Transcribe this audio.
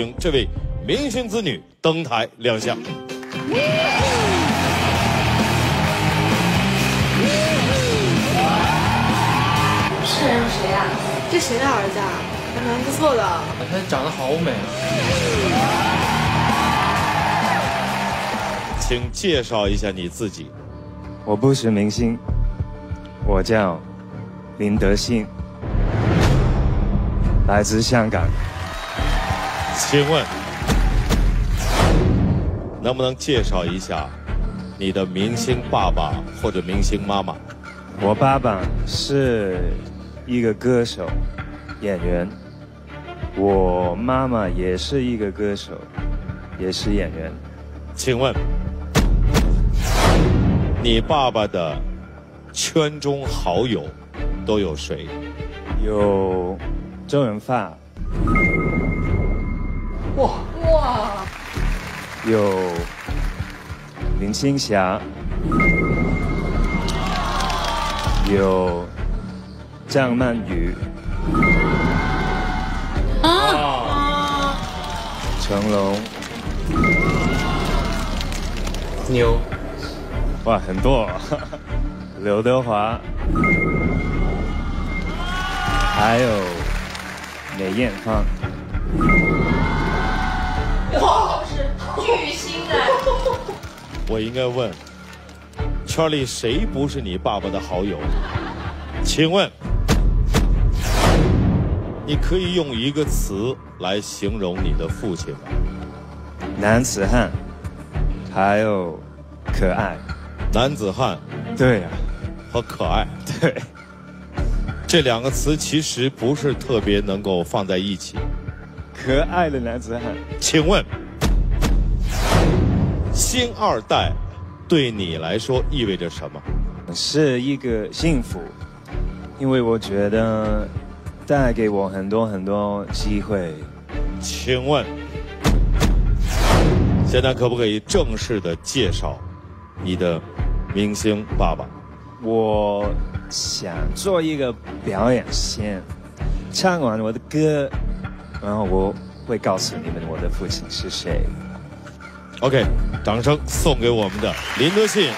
请这位明星子女登台亮相。是人是谁呀？这谁的儿子啊？还蛮不错的。他长得好美啊！请介绍一下你自己。我不是明星，我叫林德信，来自香港。请问，能不能介绍一下你的明星爸爸或者明星妈妈？我爸爸是一个歌手、演员，我妈妈也是一个歌手，也是演员。请问，你爸爸的圈中好友都有谁？有周润发，哇，哇，有林青霞，有张曼玉，啊，成龙，牛，哇，很多。刘德华，还有梅艳芳。哇，是巨星哎！我应该问，圈里谁不是你爸爸的好友？请问，你可以用一个词来形容你的父亲吗？男子汉，还有可爱。男子汉对呀、和可爱对，这两个词其实不是特别能够放在一起。可爱的男子汉。请问，星二代对你来说意味着什么？是一个幸福，因为我觉得带给我很多很多机会。请问，现在可不可以正式的介绍你的明星爸爸？我想做一个表演先，唱完我的歌，然后我会告诉你们我的父亲是谁。OK，掌声送给我们的林德信